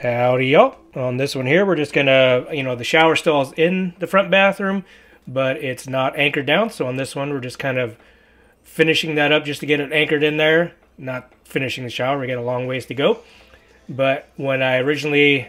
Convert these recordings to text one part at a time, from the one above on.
Howdy y'all. On this one here, we're just gonna, you know, the shower stall's in the front bathroom, but it's not anchored down. So on this one, we're just kind of finishing that up just to get it anchored in there. Not finishing the shower, we got a long ways to go. But when I originally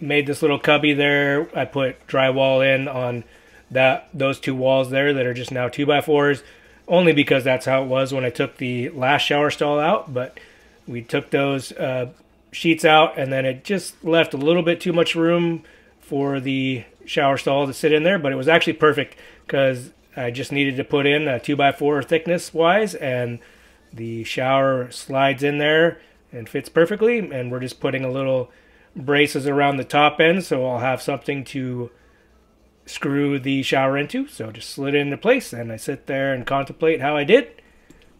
made this little cubby there, I put drywall in on that those two walls there that are just now 2 by 4s only because that's how it was when I took the last shower stall out. But we took those uh, sheets out, and then it just left a little bit too much room for the shower stall to sit in there. But it was actually perfect because I just needed to put in a two by four thickness wise, and the shower slides in there and fits perfectly. And we're just putting a little braces around the top end, so I'll have something to screw the shower into. So just slid into place, and I sit there and contemplate how I did,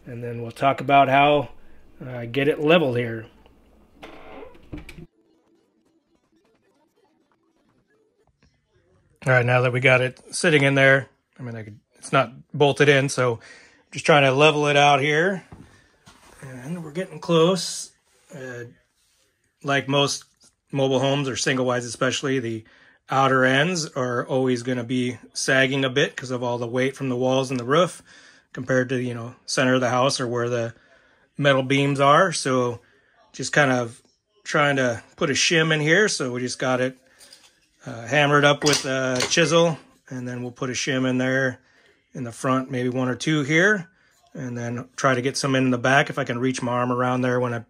and then we'll talk about how I get it leveled here. All right, now that we got it sitting in there, I mean, I could, it's not bolted in, so just trying to level it out here. And we're getting close. Uh, like most mobile homes or single wides especially, the outer ends are always going to be sagging a bit because of all the weight from the walls and the roof compared to, you know, center of the house or where the metal beams are. So just kind of trying to put a shim in here. So we just got it uh, hammered up with a chisel. And then we'll put a shim in there in the front, maybe one or two here. And then try to get some in the back if I can reach my arm around there when I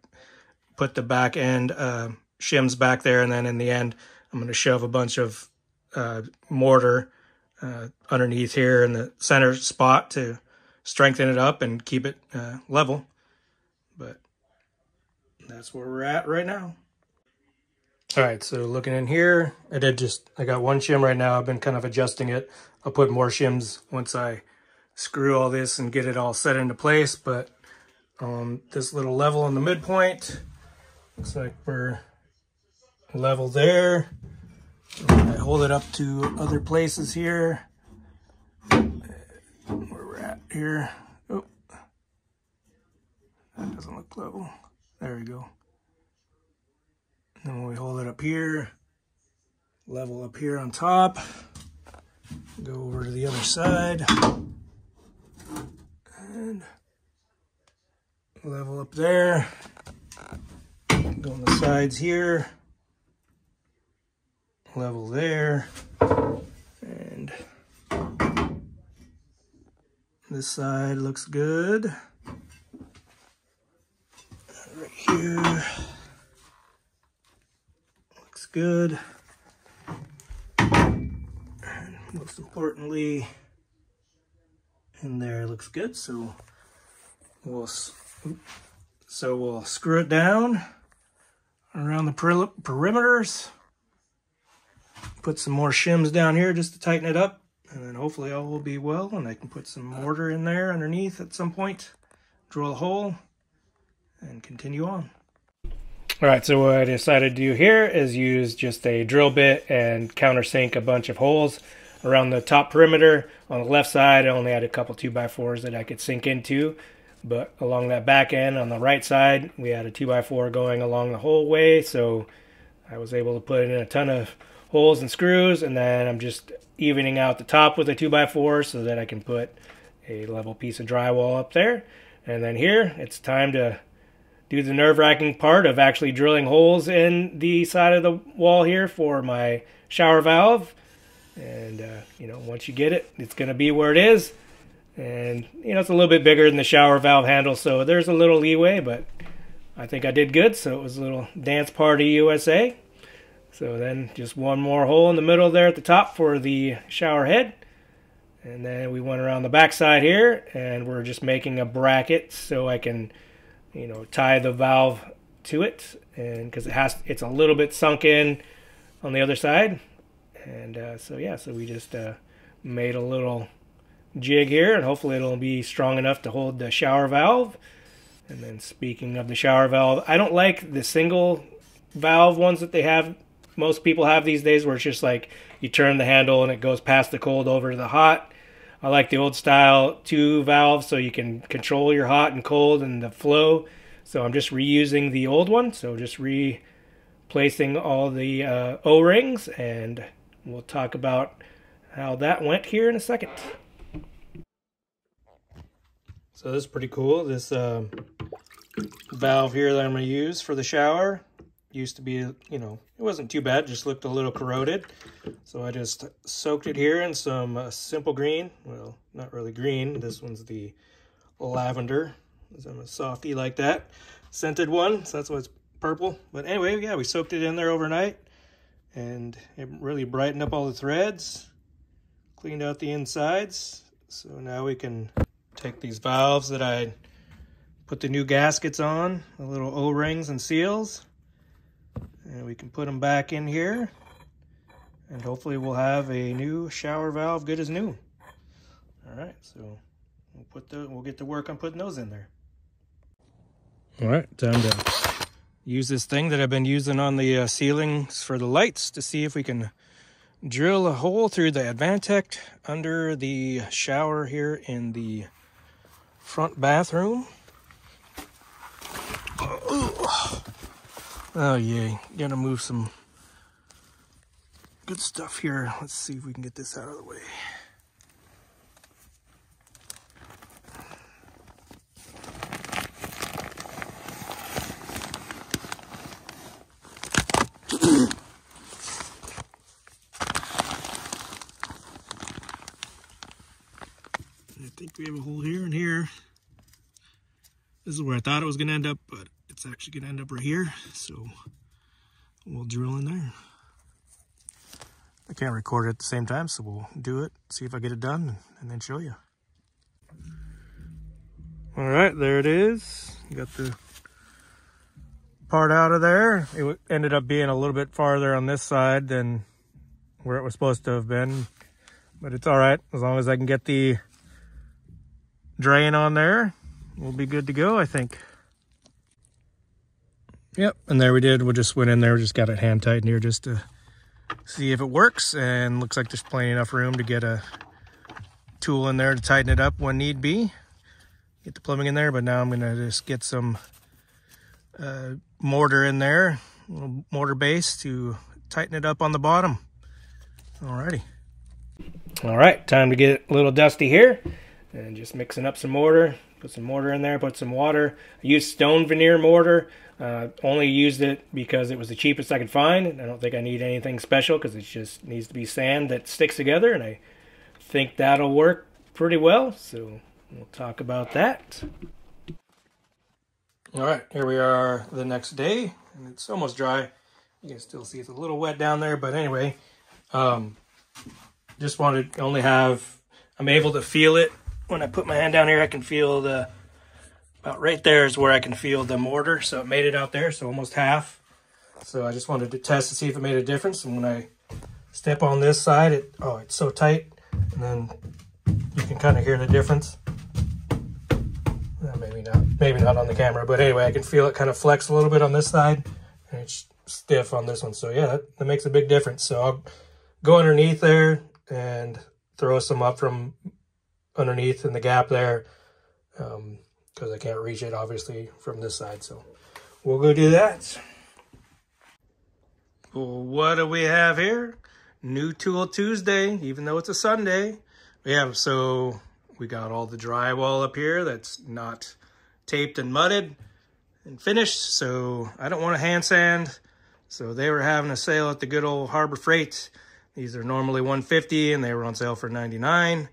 put the back end uh, shims back there. And then in the end, I'm going to shove a bunch of uh, mortar uh, underneath here in the center spot to strengthen it up and keep it uh, level. But that's where we're at right now. All right, so looking in here, I did just, I got one shim right now. I've been kind of adjusting it. I'll put more shims once I screw all this and get it all set into place. But um, this little level in the midpoint, looks like we're level there. I hold it up to other places here. Where we're at here. Oh, that doesn't look level. There we go. And then we hold it up here, level up here on top, go over to the other side, and level up there, go on the sides here, level there, and this side looks good Right here. Good. And most importantly, in there looks good. So we'll so we'll screw it down around the perimeters. Put some more shims down here just to tighten it up. And then hopefully all will be well. And I can put some mortar in there underneath at some point. Drill a hole and continue on. All right, so what I decided to do here is use just a drill bit and countersink a bunch of holes around the top perimeter. On the left side, I only had a couple 2x4s that I could sink into, but along that back end on the right side, we had a 2x4 going along the whole way, so I was able to put in a ton of holes and screws, and then I'm just evening out the top with a 2x4 so that I can put a level piece of drywall up there. And then here, it's time to do the nerve-wracking part of actually drilling holes in the side of the wall here for my shower valve. And, uh, you know, once you get it, it's going to be where it is. And, you know, it's a little bit bigger than the shower valve handle, so there's a little leeway, but I think I did good. So it was a little dance party USA. So then just one more hole in the middle there at the top for the shower head. And then we went around the back side here, and we're just making a bracket so I can you know, tie the valve to it, and because it has, it's a little bit sunk in on the other side, and uh, so yeah, so we just uh, made a little jig here, and hopefully it'll be strong enough to hold the shower valve. And then speaking of the shower valve, I don't like the single valve ones that they have. Most people have these days where it's just like you turn the handle and it goes past the cold over to the hot. I like the old style two valves so you can control your hot and cold and the flow. So I'm just reusing the old one. So just replacing all the uh, O-rings and we'll talk about how that went here in a second. So this is pretty cool. This um, valve here that I'm going to use for the shower used to be, you know, it wasn't too bad, just looked a little corroded. So I just soaked it here in some uh, simple green. Well, not really green. This one's the lavender. I'm a softy like that. Scented one, so that's why it's purple. But anyway, yeah, we soaked it in there overnight. And it really brightened up all the threads. Cleaned out the insides. So now we can take these valves that I put the new gaskets on, the little O-rings and seals, and we can put them back in here, and hopefully we'll have a new shower valve good as new. All right, so we'll put the we'll get to work on putting those in there. All right, time to use this thing that I've been using on the uh, ceilings for the lights to see if we can drill a hole through the Advantech under the shower here in the front bathroom. Oh, oh yeah, gotta move some good stuff here. Let's see if we can get this out of the way. I think we have a hole here and here. This is where I thought it was going to end up, but it's actually going to end up right here. So we'll drill in there. I can't record it at the same time, so we'll do it, see if I get it done, and then show you. All right, there it is. You got the part out of there. It ended up being a little bit farther on this side than where it was supposed to have been, but it's all right as long as I can get the drain on there we'll be good to go, I think. Yep, and there we did. We just went in there, just got it hand tightened here just to see if it works. And looks like there's plenty enough room to get a tool in there to tighten it up when need be. Get the plumbing in there, but now I'm gonna just get some uh, mortar in there, mortar base to tighten it up on the bottom. Alrighty. All right, time to get a little dusty here and just mixing up some mortar Put some mortar in there, put some water. I used stone veneer mortar. Uh, only used it because it was the cheapest I could find. I don't think I need anything special because it just needs to be sand that sticks together and I think that'll work pretty well. So we'll talk about that. All right, here we are the next day and it's almost dry. You can still see it's a little wet down there, but anyway, um, just wanted only have, I'm able to feel it when I put my hand down here, I can feel the, about right there is where I can feel the mortar. So it made it out there, so almost half. So I just wanted to test to see if it made a difference. And when I step on this side, it oh, it's so tight. And then you can kind of hear the difference. Well, maybe not, maybe not on the camera, but anyway, I can feel it kind of flex a little bit on this side and it's stiff on this one. So yeah, that, that makes a big difference. So I'll go underneath there and throw some up from underneath in the gap there um, because I can't reach it obviously from this side. So we'll go do that. What do we have here? New Tool Tuesday, even though it's a Sunday. Yeah, so we got all the drywall up here that's not taped and mudded and finished. So I don't want to hand sand. So they were having a sale at the good old Harbor Freight. These are normally 150 and they were on sale for 99.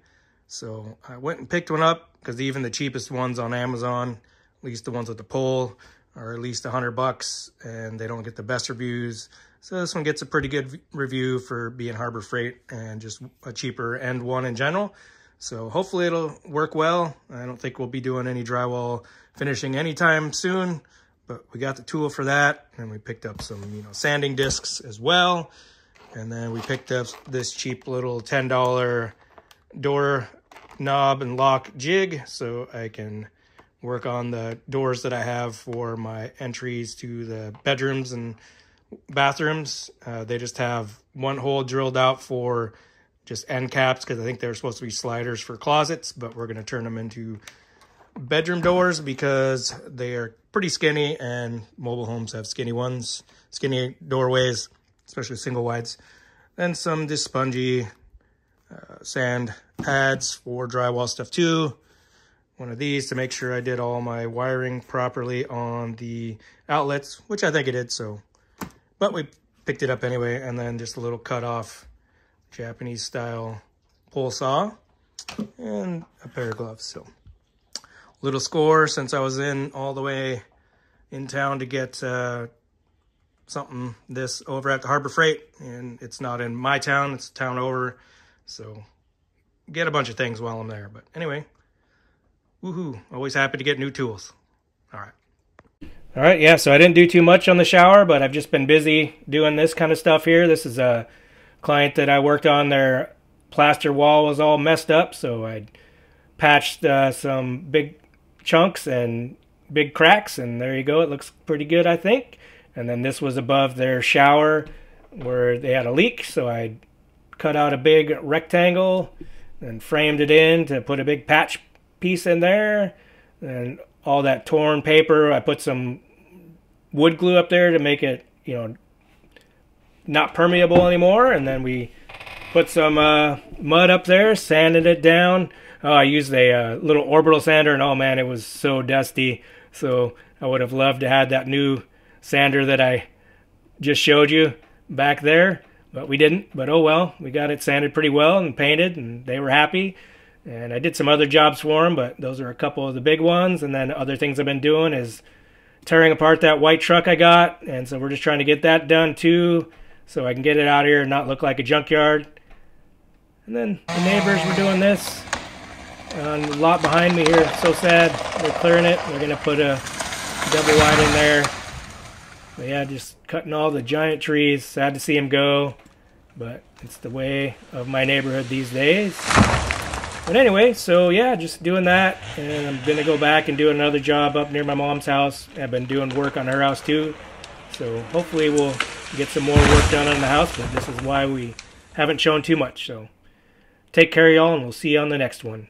So I went and picked one up because even the cheapest ones on Amazon, at least the ones with the pole, are at least 100 bucks and they don't get the best reviews. So this one gets a pretty good review for being Harbor Freight and just a cheaper end one in general. So hopefully it'll work well. I don't think we'll be doing any drywall finishing anytime soon, but we got the tool for that. And we picked up some, you know, sanding discs as well. And then we picked up this cheap little $10 door knob and lock jig so I can work on the doors that I have for my entries to the bedrooms and bathrooms. Uh, they just have one hole drilled out for just end caps because I think they're supposed to be sliders for closets, but we're going to turn them into bedroom doors because they are pretty skinny and mobile homes have skinny ones. skinny doorways, especially single wides. Then some this spongy uh, sand pads for drywall stuff too. One of these to make sure I did all my wiring properly on the outlets, which I think it did, so. But we picked it up anyway, and then just a little cut off Japanese style pull saw and a pair of gloves. So little score since I was in all the way in town to get uh, something this over at the Harbor Freight. And it's not in my town, it's a town over. So get a bunch of things while I'm there. But anyway, woohoo. Always happy to get new tools. All right. All right, yeah, so I didn't do too much on the shower, but I've just been busy doing this kind of stuff here. This is a client that I worked on. Their plaster wall was all messed up, so I patched uh, some big chunks and big cracks, and there you go. It looks pretty good, I think. And then this was above their shower where they had a leak, so I cut out a big rectangle and framed it in to put a big patch piece in there. And all that torn paper. I put some wood glue up there to make it, you know, not permeable anymore. And then we put some uh, mud up there, sanded it down. Oh, I used a uh, little orbital sander, and oh man, it was so dusty. So I would have loved to have that new sander that I just showed you back there, but we didn't. But oh well, we got it sanded pretty well and painted, and they were happy. And I did some other jobs for them, but those are a couple of the big ones. And then other things I've been doing is tearing apart that white truck I got. And so we're just trying to get that done too, so I can get it out here and not look like a junkyard. And then the neighbors were doing this on the lot behind me here. So sad. They're clearing it. They're to put a double wide in there. But yeah, just cutting all the giant trees. Sad to see them go. But it's the way of my neighborhood these days. But anyway, so yeah, just doing that. And I'm going to go back and do another job up near my mom's house. I've been doing work on her house too. So hopefully we'll get some more work done on the house. But this is why we haven't shown too much. So take care, y'all, and we'll see you on the next one.